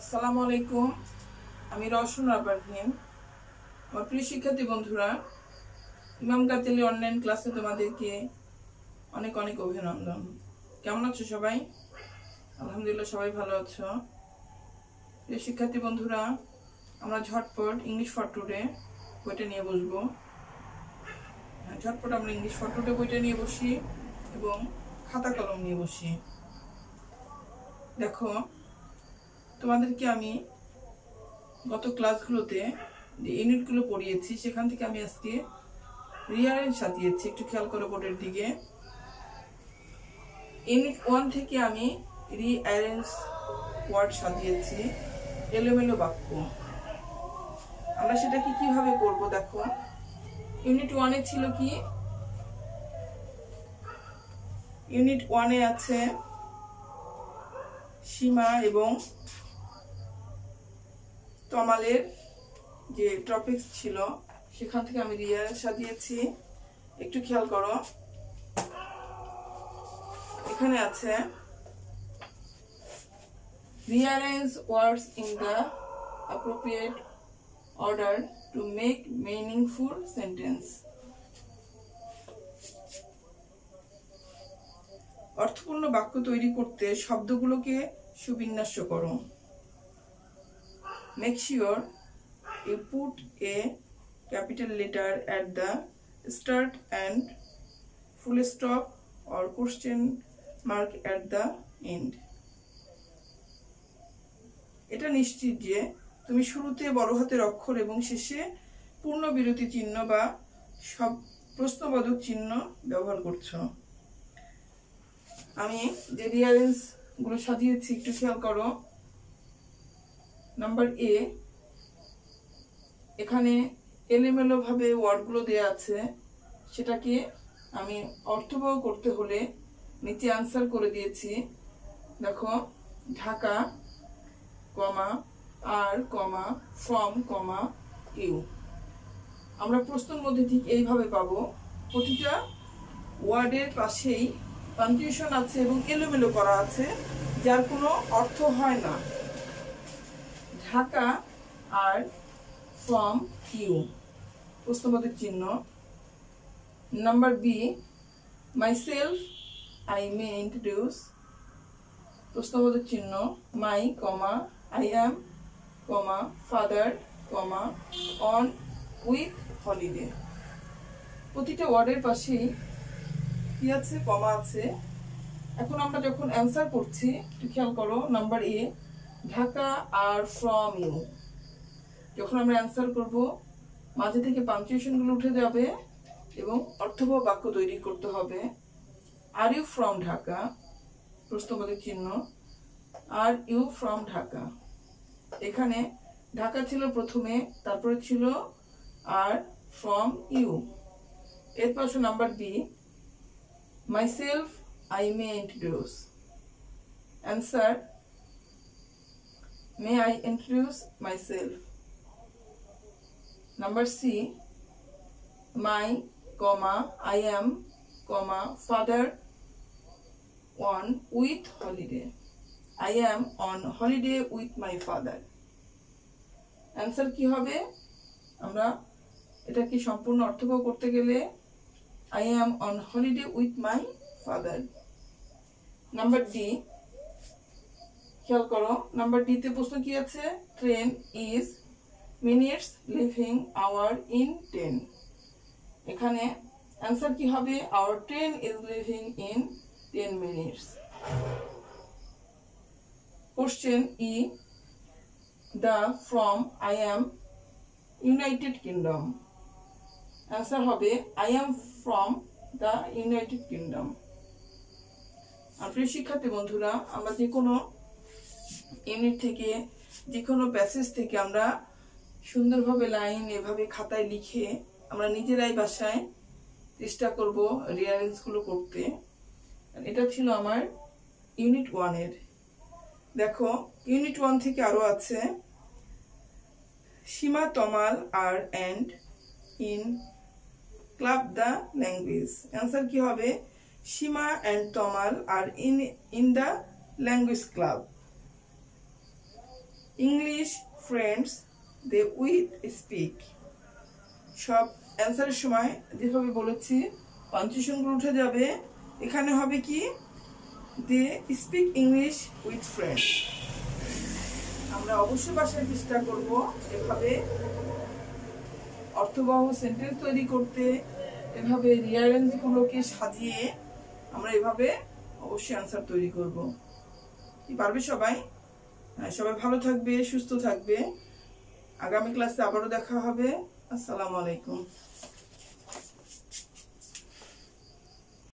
আসসালামু আলাইকুম। আমি রওশন রাবারহীন আমার প্রিয় শিক্ষার্থী বন্ধুরা ইমাম কাতেলি অনলাইন ক্লাসে তোমাদেরকে অনেক অনেক অভিনন্দন। কেমন আছো সবাই? আলহামদুলিল্লাহ সবাই ভালো আছো। প্রিয় শিক্ষার্থী বন্ধুরা আমরা ঝটপট ইংলিশ ফর টুডে বইটা নিয়ে বসবো। হ্যাঁ, ঝটপট আমরা ইংলিশ ফর টুডে বইটা নিয়ে বসি এবং খাতা কলম নিয়ে বসি। দেখো তোমাদেরকে আমি গত ক্লাসগুলোতে যে ইউনিটগুলো পড়িয়েছি, সেখান থেকে আমি আজকে রিয়ারেঞ্জ সাজিয়েছি। একটু খেয়াল করো বোর্ডের দিকে। ইউনিট ওয়ান থেকে আমি রিঅ্যারেঞ্জ ওয়ার্ড সাজিয়েছি। এলোমেলো বাক্য। আমরা সেটাকে কীভাবে করব দেখো। ইউনিট ওয়ানে ছিল কি? ইউনিট ওয়ানে আছে সীমা এবং তমালের যে টপিকস ছিল, সেখান থেকে আমি রিয়া সাজিয়েছি একটু খেয়াল করো। এখানে আছে, rearrange words in the appropriate order to make meaningful sentence. অর্থপূর্ণ বাক্য তৈরি করতে শব্দগুলোকে সুবিন্যাস করো make sure you put a capital letter at the start and full stop or question mark at the end এটা নিশ্চিত যে তুমি শুরুতে বড় হাতের অক্ষর এবং শেষে পূর্ণ বিরতি চিহ্ন বা সব প্রশ্নবোধক চিহ্ন ব্যবহার করছ। আমি যে রিয়ারেন্সগুলো সাজিয়েছি একটু খেয়াল করো। নাম্বার এ এখানে এলোমেলো ভাবে ওয়ার্ডগুলো দেওয়া আছে। সেটাকে আমি অর্থবহ করতে হলে নিচে আনসার করে দিয়েছি। দেখো, Dhaka, comma, are, comma from comma you আমরা প্রশ্নের মধ্যে ঠিক এইভাবে পাবো। প্রতিটা ওয়ার্ডের পাশেই পাঞ্চুয়েশন আছে এবং এলোমেলো করা আছে, যার কোনো অর্থ হয় না। Dhaka are from you. প্রশ্নবোধক চিহ্ন। Number B myself I may introduce প্রশ্নবোধক চিহ্ন my comma I am comma father comma on with holiday প্রতিটা ওয়ার্ডের পাশেই কি আছে, কমা আছে। এখন আমরা যখন অ্যান্সার করছি, একটু খেয়াল করো, number A Dhaka are from you যখন আমরা অ্যান্সার করব, মাঝে থেকে পাঞ্চুয়েশনগুলো উঠে যাবে এবং অর্থবহ বাক্য তৈরি করতে হবে। আর ইউ ফ্রম ঢাকা প্রশ্নবোধক চিহ্ন। আর ইউ ফ্রম ঢাকা এখানে ঢাকা ছিল প্রথমে, তারপরে ছিল আর ফ্রম ইউ এর পাশে number B myself I may introduce. Answer May I introduce myself? Number C My, comma, I am, comma, father on with holiday. I am on holiday with my father. Answer কি হবে আমরা এটা কি সম্পূর্ণ অর্থবহ করতে গেলে I am on holiday with my father. Number D খেয়াল করো নাম্বার ডি তে প্রশ্ন কি আছে? Train is minutes leaving our in ten এখানে অ্যান্সার কি হবে? Our train is leaving in ten minutes question E the from I am United Kingdom answer হবে I am from the United Kingdom আর প্রিয় শিক্ষার্থী বন্ধুরা, আমরা যে কোনো ইউনিট থেকে যে কোনো প্যাসেজ থেকে আমরা সুন্দরভাবে লাইন এভাবে খাতায় লিখে আমরা নিজেরাই বাসায় চেষ্টা করব রিয়ারেন্সগুলো করতে। এটা ছিল আমার ইউনিট ওয়ানের দেখো ইউনিট ওয়ান থেকে আরও আছে, Seema, Tamal, are and in club the language answer কি হবে? Seema and Tamal, are in in the language club English friends they with speak সব অ্যান্সারের সময় যেভাবে বলেছি পাঞ্চুয়েশনগুলো উঠে যাবে। এখানে হবে কি? They speak English with friends আমরা অবশ্যই বাসায় চেষ্টা করব এভাবে অর্থবহ সেন্টেন্স তৈরি করতে, এভাবে রিয়ালেন্সগুলোকে সাজিয়ে আমরা এভাবে অবশ্যই অ্যান্সার তৈরি করব। কি পারবে সবাই? সবাই ভালো থাকবে সুস্থ থাকবে। আগামী ক্লাসে আবারও দেখা হবে। আসসালামু আলাইকুম।